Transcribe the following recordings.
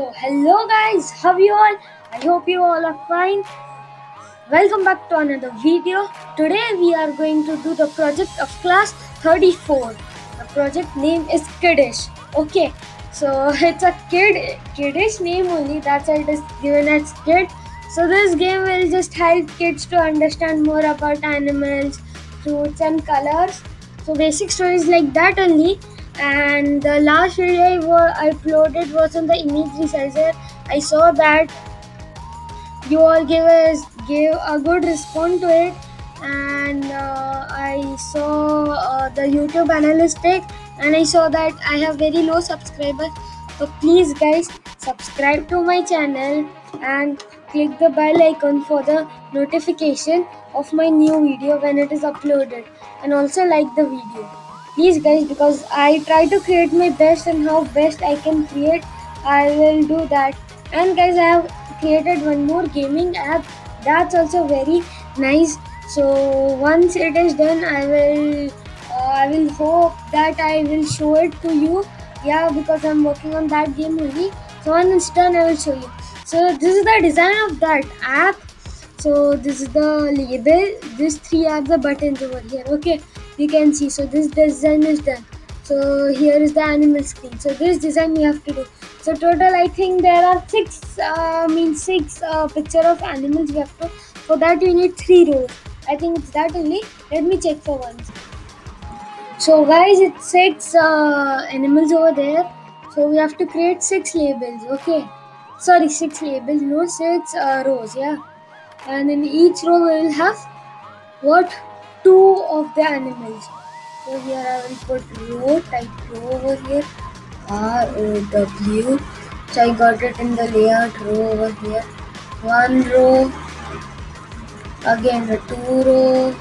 So, hello guys, how you all? I hope you all are fine. Welcome back to another video. Today we are going to do the project of class 34. The project name is Kiddish. Okay, so it's a kid kiddish name only. That's why it is given as kid. So this game will just help kids to understand more about animals, fruits, and colors. So basic stories like that only and the last video I, uploaded was on the image resizer. I saw that you all gave us gave a good response to it, and uh, I saw uh, the YouTube analytics, and I saw that I have very low subscribers. So please, guys, subscribe to my channel and click the bell icon for the notification of my new video when it is uploaded, and also like the video please guys because i try to create my best and how best i can create i will do that. And guys i have created one more gaming app. That's also very nice. So once it is done i will uh, i will hope that i will show it to you. Yeah because i'm working on that game only. So when it's done i will show you. So this is the design of that app. So this is the label. These three are the buttons over here. Okay you can see. So this design is done. So here is the animal screen. So this design we have to do. So total i think there are six uh, means six uh, picture of animals you have to for that you need three rows. I think it's that only. Let me check for once. So guys it's six uh, animals over there. So we have to create six labels okay? Sorry six labels no six uh, rows yeah? And in each row we will have what two of the animals. So here i will put row type row over here. R o w. So i got it in the layout row over here. One row. Again a two row.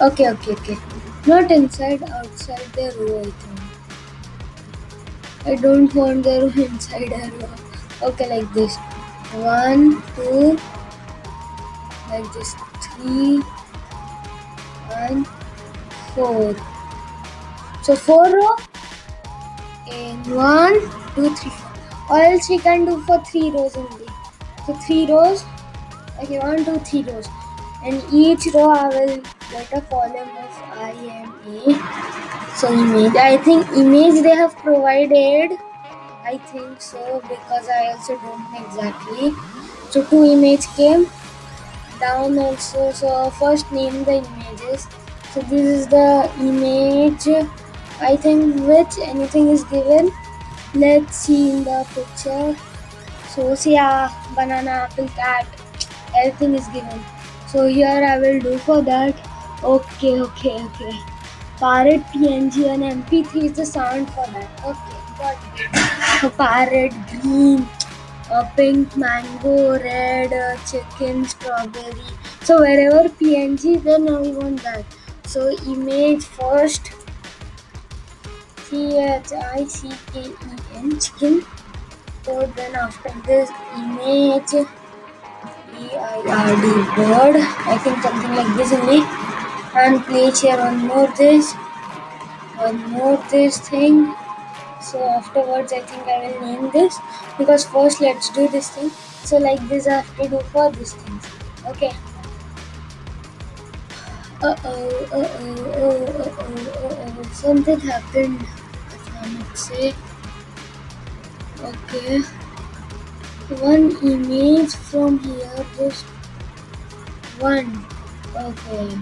Okay okay okay. Not inside outside the row i think. I don't want the row inside a row. Okay like this. One two. Like this. Three and four so four row in one, two, three. or else we can do for three rows only. So three rows. Okay one two three rows. And each row i will get a column of i m a. So image i think image they have provided. I think so because i also don't know exactly. So two image came down also so first name the images. So this is the image i think which anything is given. Let's see in the picture. So see ah, banana apple cat everything is given. So here i will do for that. Okay okay okay. Parrot png and mp3 is the sound for that. Okay got it. Parrot green uh, pink mango red uh, chicken strawberry. So wherever png then I want that. So image first. C h i c k e n chicken so then after this image. E i r d bird i think something like this only. And place here one more this. One more this thing so afterwards i think i will name this because first let's do this thing. So like this i have to do for this thing. Okay. Uh-oh uh-oh uh-oh uh-oh uh-oh. Something happened. Let's say okay. One image from here just one. Okay.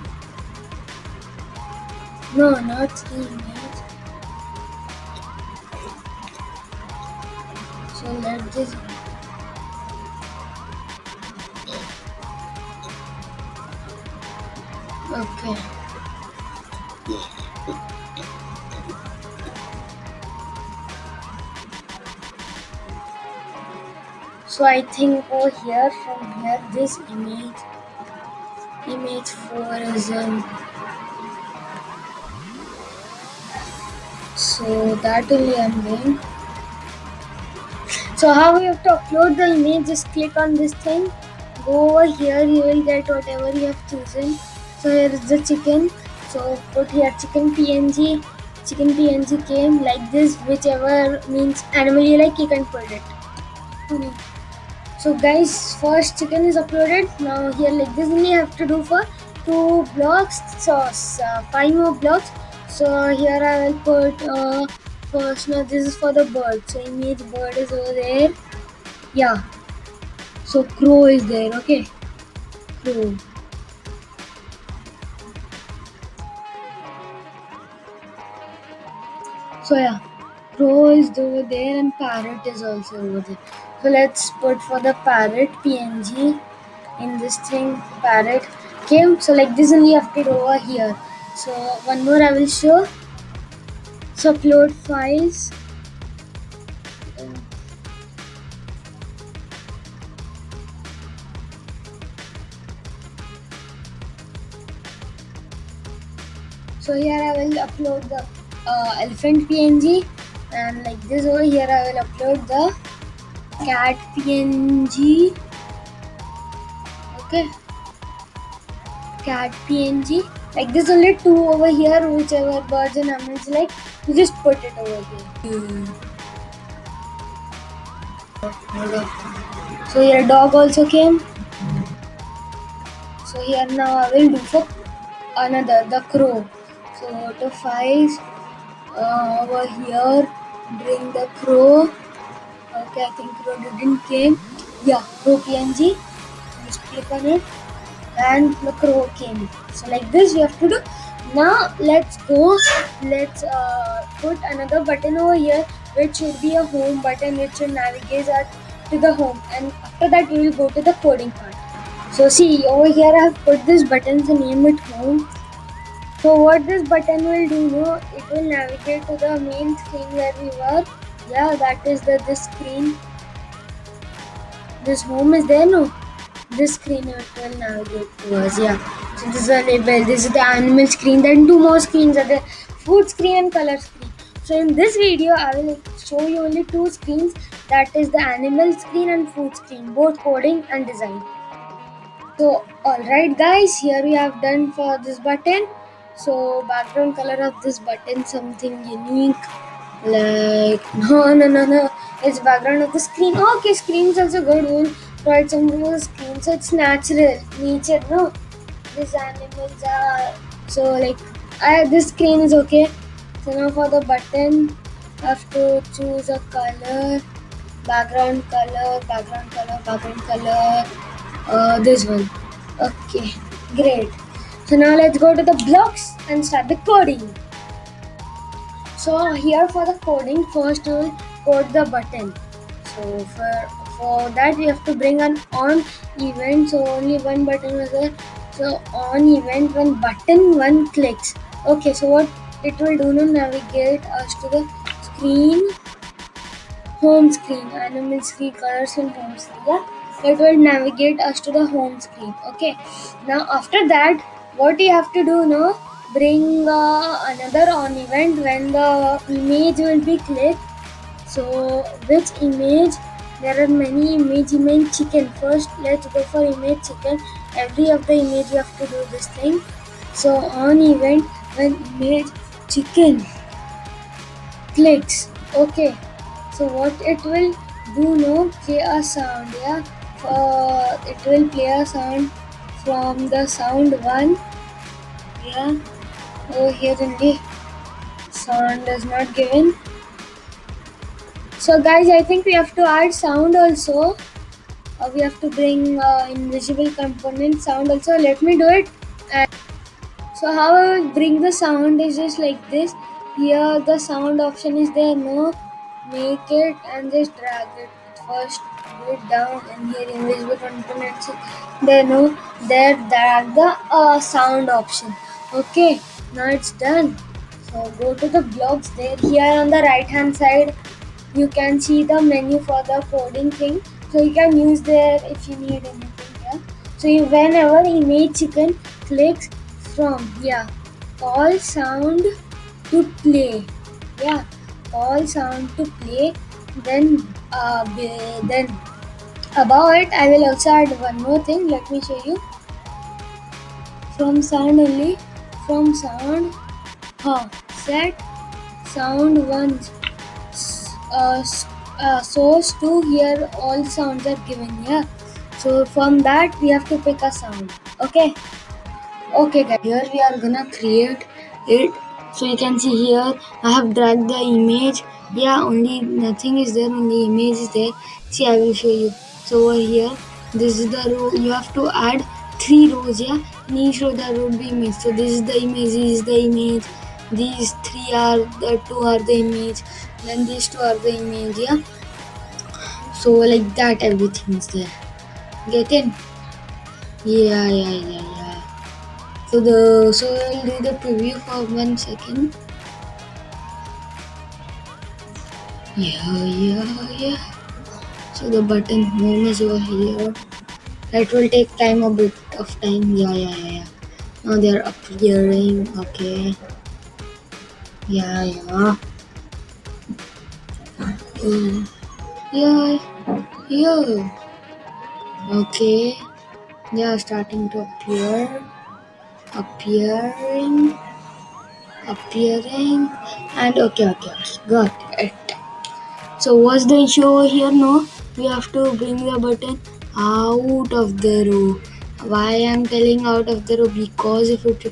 No not image So let this okay. So I think over here from here this image image four is um so that only I'm doing. So how you have to upload the image, just click on this thing, go over here, you will get whatever you have chosen. So here is the chicken. So put here chicken PNG, chicken PNG came like this, whichever means animal you like, you can put it. funny. So guys, first chicken is uploaded. Now here like this only have to do for two blocks. So uh, five more blocks. So here I will put uh, first. Now this is for the bird. So image bird is over there. Yeah. So crow is there. Okay. Crow. So yeah, crow is over there and parrot is also over there. So let's put for the parrot PNG in this thing parrot. Okay, so like this only have to over here. So one more I will show. So upload files. So here I will upload the uh, elephant PNG and like this over here I will upload the cat PNG okay cat PNG like there's only two over here whichever birds and animals like you just put it over here. So here dog also came. So here now I will do for another the crow. So to files uh, over here bring the crow. Okay i think crow didn't came. Yeah crow png just click on it and the crow came so like this you have to do now let's go let's uh, put another button over here which should be a home button which should navigate us to the home and after that we will go to the coding part so see over here i have put this button to name it home so what this button will do, no, it will navigate to the main screen where we were. Yeah, that is the this screen. This home is there, no? This screen will navigate to us. Yeah. So this is a label. This is the animal screen. Then two more screens are there: food screen and color screen. So in this video, I will show you only two screens. That is the animal screen and food screen, both coding and design. So alright guys, here we have done for this button so background color of this button something unique like no no no no it's background of the screen okay screen is also good we'll provide some more screen so it's natural. Nature no? These animals are so like I, this screen is okay. So now for the button I have to choose a color. Background color background color background color. Uh, this one. Okay great. So now let's go to the blocks and start the coding. So here for the coding, first we'll code the button. So for for that we have to bring an on event. So only one button was there. So on event when button one clicks. Okay, so what it will do now navigate us to the screen, home screen, animal screen, colors and home screen. Yeah, it will navigate us to the home screen. Okay, now after that what you have to do now bring uh, another on event when the image will be clicked so which image there are many image image chicken. First let's go for image chicken. Every of the image you have to do this thing. So on event when image chicken clicks okay. So what it will do now play a sound yeah? Uh, it will play a sound from the sound one yeah? Over here only sound is not given so guys i think we have to add sound also. Uh, we have to bring uh, invisible component sound also. Let me do it. And so how I will bring the sound is just like this. Here the sound option is there. No make it and just drag it. First it down and here invisible components there no there drag the uh, sound option. Okay now it's done. So go to the blocks. There here on the right hand side you can see the menu for the coding thing. So you can use there if you need anything yeah. So you, whenever image chicken clicks from yeah call sound to play yeah. Call sound to play then uh, then above it i will also add one more thing. Let me show you. From sound only from sound huh set sound one uh, uh, source to here all sounds are given here so from that we have to pick a sound okay? Okay guys here we are gonna create it. So you can see here i have dragged the image. Yeah only nothing is there only image is there. See i will show you. So over here this is the row you have to add three rows yeah? Each row there would be image so this is the image this is the image these three are the two are the image then these two are the image yeah? So like that everything is there. Get in? Yeah yeah yeah yeah. So the so i'll do the preview for one second. Yeah yeah yeah. So the button home is over here. That will take time a bit of time. Yeah yeah yeah, now they're appearing. Okay yeah yeah. Yeah yeah okay. They are starting to appear. Appearing. Appearing. And okay okay got it. So what's the issue over here? No we have to bring the button out of the row. Why i'm telling out of the row? Because if it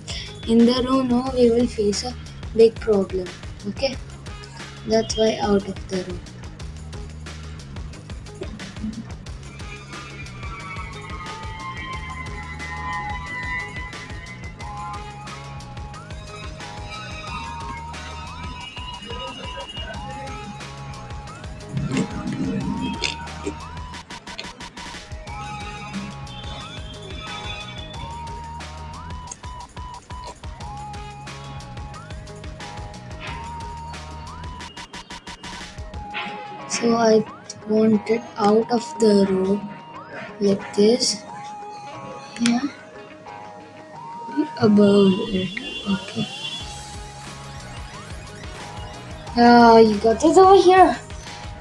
in the row no we will face a big problem okay? That's why out of the row so I want it out of the row like this. Yeah. Above it. Okay. Yeah you got it over here?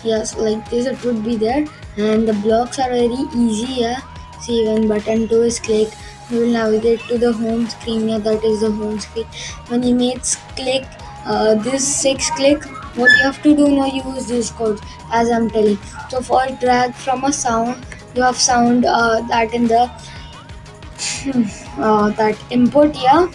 Yes like this it would be there. And the blocks are very easy yeah. See when button 2 is clicked you will navigate to the home screen yeah that is the home screen. When image click uh, this six click what you have to do now use these codes as i'm telling. So for drag from a sound you have sound uh, that in the uh, that import yeah?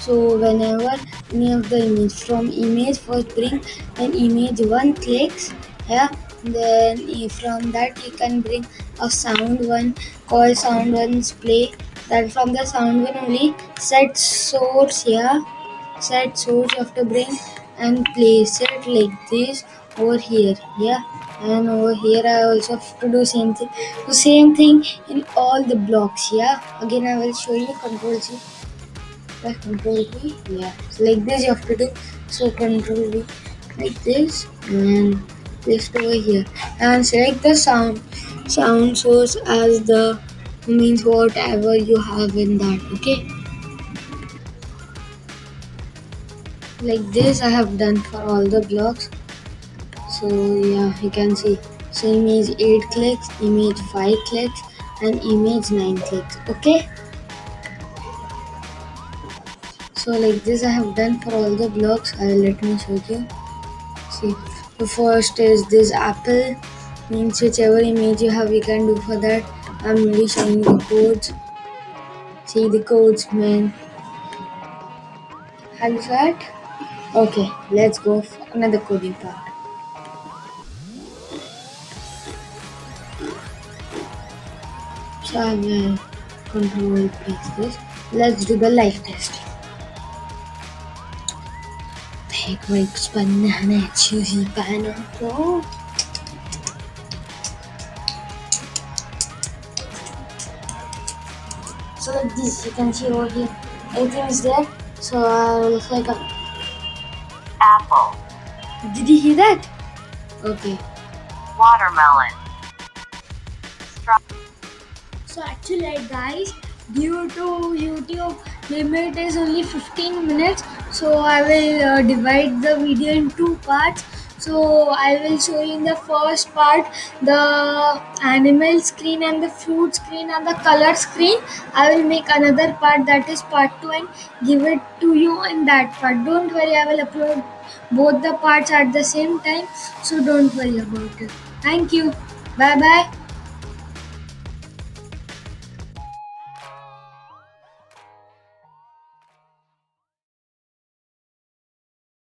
So whenever any of the image from image first bring an image one clicks yeah? Then from that you can bring a sound one called sound one's play that from the sound one only set source yeah? Set source you have to bring and place it like this over here yeah. And over here I also have to do same thing the same thing in all the blocks yeah. Again I will show you control C. Press control V yeah. So like this you have to do. So control V like this and place it over here. And select the sound sound source as the means whatever you have in that okay like this I have done for all the blocks. So yeah you can see. So image 8 clicks image 5 clicks and image 9 clicks okay? So like this I have done for all the blocks. I'll let me show you. See the first is this apple. Means whichever image you have you can do for that. I'm really showing the codes. See the codes man. Have you that Okay, let's go for another coding part. So I will control paste this. Let's do the life test. Take grapes, banana, cheesy pineapple. So like this, you can see over here, everything is there. So I'll like a apple, Did you hear that? Okay. watermelon, So actually guys, due to YouTube limit is only 15 minutes, so I will uh, divide the video in two parts. So I will show you in the first part the animal screen and the fruit screen and the color screen. I will make another part that is part 2 and give it to you in that part. Don't worry, I will upload both the parts at the same time so don't worry about it thank you bye bye